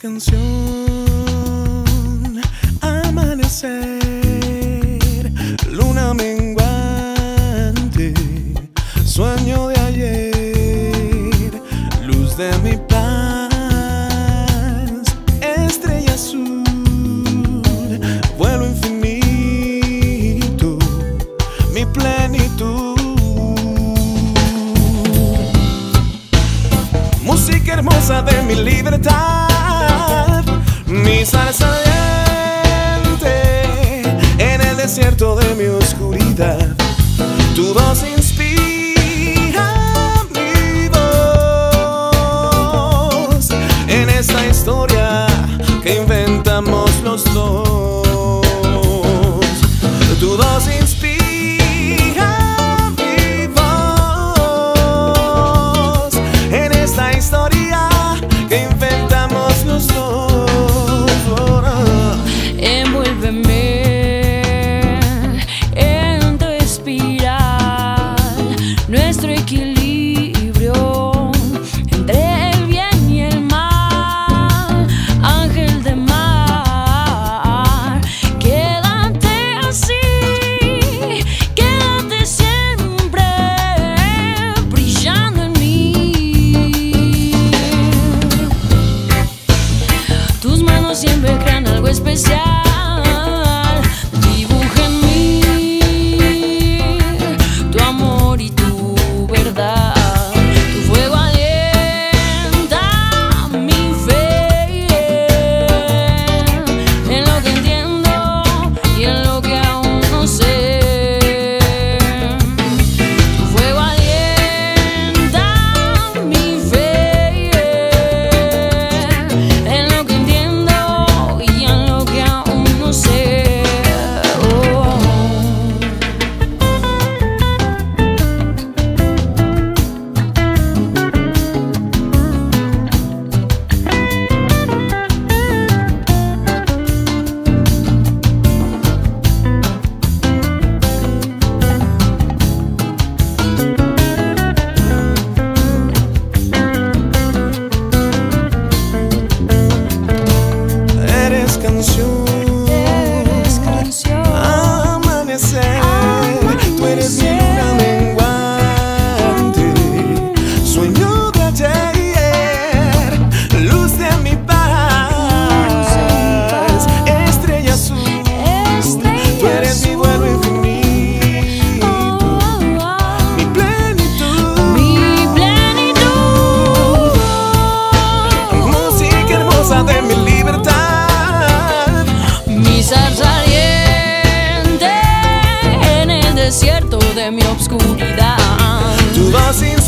canción. Amanecer, luna menguante, sueño de ayer, luz de mi paz, estrella azul, vuelo infinito, mi plenitud. Música hermosa de mi libertad mi salsa en el desierto de mi oscuridad. Tu voz En tu espiral, nuestro equilibrio entre el bien y el mal, ángel de mar, quédate así, quédate siempre brillando en mí. Tus manos siempre crean algo especial. de mi libertad. Mi sal saliente en el desierto de mi obscuridad. Tú vas sin